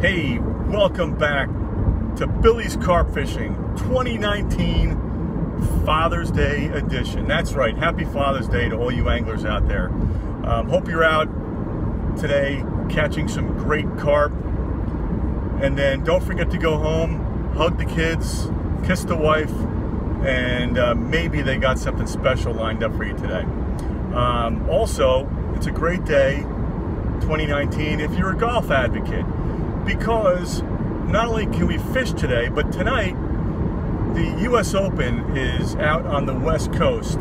Hey, welcome back to Billy's Carp Fishing 2019 Father's Day edition. That's right, happy Father's Day to all you anglers out there. Um, hope you're out today catching some great carp. And then don't forget to go home, hug the kids, kiss the wife, and uh, maybe they got something special lined up for you today. Um, also, it's a great day, 2019, if you're a golf advocate because not only can we fish today, but tonight the U.S. Open is out on the West Coast.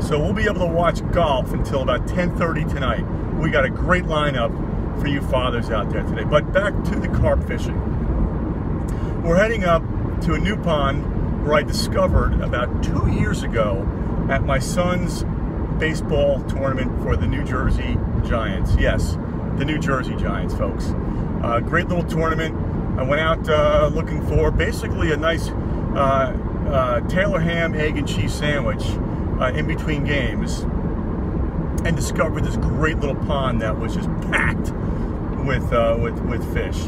So we'll be able to watch golf until about 10.30 tonight. We got a great lineup for you fathers out there today. But back to the carp fishing. We're heading up to a new pond where I discovered about two years ago at my son's baseball tournament for the New Jersey Giants. Yes, the New Jersey Giants, folks. Uh, great little tournament. I went out uh, looking for basically a nice uh, uh Taylor ham, egg, and cheese sandwich uh, in between games and discovered this great little pond that was just packed with, uh, with, with fish,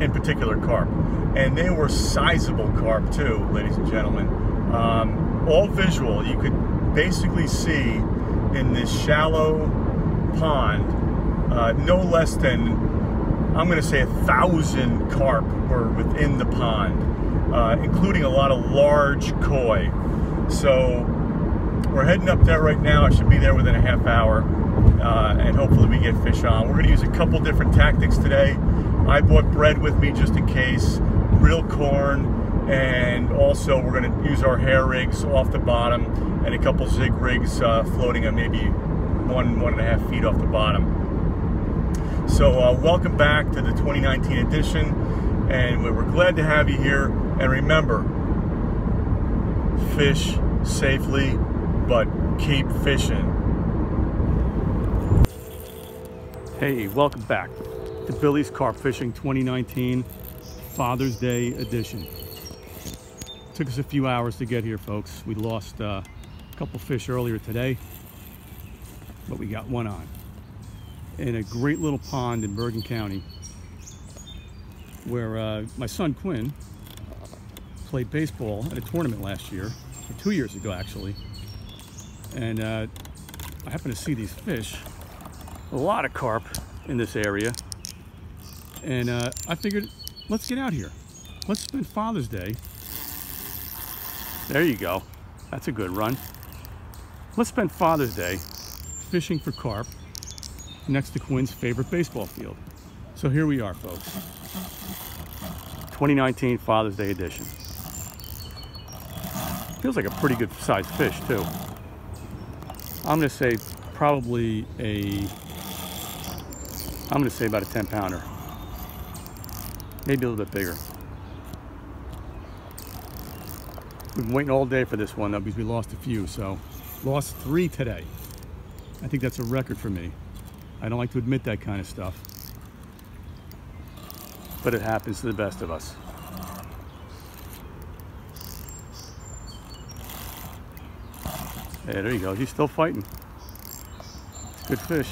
in particular carp. And they were sizable carp too, ladies and gentlemen. Um, all visual. You could basically see in this shallow pond no less than I'm going to say a thousand carp were within the pond, uh, including a lot of large koi. So we're heading up there right now. I should be there within a half hour, uh, and hopefully we get fish on. We're going to use a couple different tactics today. I bought bread with me just in case, real corn, and also we're going to use our hair rigs off the bottom and a couple zig rigs uh, floating at maybe one, one and a half feet off the bottom. So uh, welcome back to the 2019 edition, and we're glad to have you here. And remember, fish safely, but keep fishing. Hey, welcome back to Billy's Carp Fishing 2019 Father's Day edition. Took us a few hours to get here, folks. We lost uh, a couple fish earlier today, but we got one on in a great little pond in Bergen County where uh, my son Quinn played baseball at a tournament last year, or two years ago actually. And uh, I happened to see these fish, a lot of carp in this area. And uh, I figured, let's get out here. Let's spend Father's Day. There you go. That's a good run. Let's spend Father's Day fishing for carp next to Quinn's favorite baseball field. So here we are, folks. 2019 Father's Day edition. Feels like a pretty good sized fish, too. I'm gonna say probably a, I'm gonna say about a 10 pounder. Maybe a little bit bigger. We've been waiting all day for this one though because we lost a few, so lost three today. I think that's a record for me. I don't like to admit that kind of stuff. But it happens to the best of us. Hey, there you go. He's still fighting. Good fish.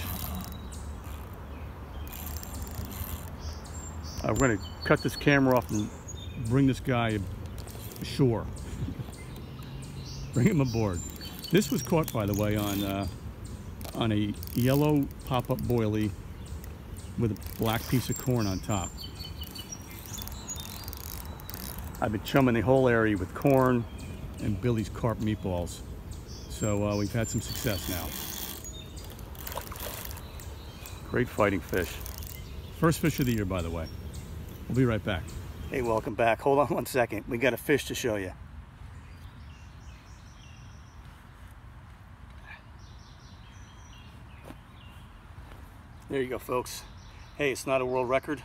Uh, we're going to cut this camera off and bring this guy ashore. bring him aboard. This was caught, by the way, on uh, on a yellow pop-up boilie with a black piece of corn on top. I've been chumming the whole area with corn and Billy's carp meatballs. So uh, we've had some success now. Great fighting fish. First fish of the year, by the way. We'll be right back. Hey, welcome back. Hold on one second. We got a fish to show you. There you go, folks. Hey, it's not a world record,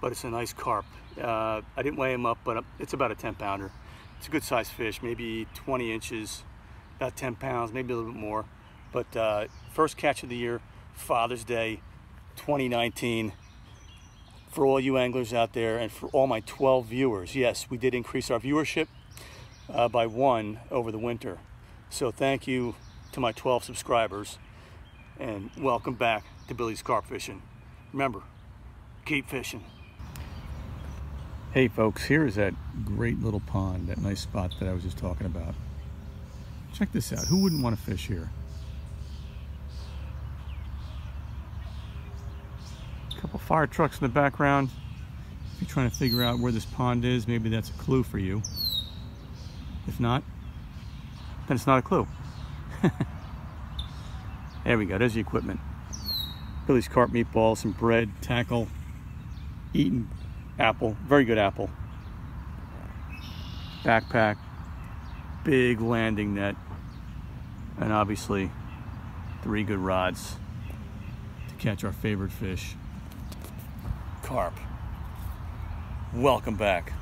but it's a nice carp. Uh, I didn't weigh him up, but it's about a 10 pounder. It's a good sized fish, maybe 20 inches, about 10 pounds, maybe a little bit more. But uh, first catch of the year, Father's Day 2019. For all you anglers out there and for all my 12 viewers, yes, we did increase our viewership uh, by one over the winter. So thank you to my 12 subscribers and welcome back to Billy's Carp Fishing. Remember, keep fishing. Hey folks, here's that great little pond, that nice spot that I was just talking about. Check this out. Who wouldn't want to fish here? A couple fire trucks in the background. If you're trying to figure out where this pond is, maybe that's a clue for you. If not, then it's not a clue. there we go, there's the equipment. Billy's carp meatballs, some bread, tackle, eaten apple, very good apple. Backpack, big landing net, and obviously three good rods to catch our favorite fish, carp. Welcome back.